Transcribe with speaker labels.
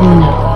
Speaker 1: 嗯。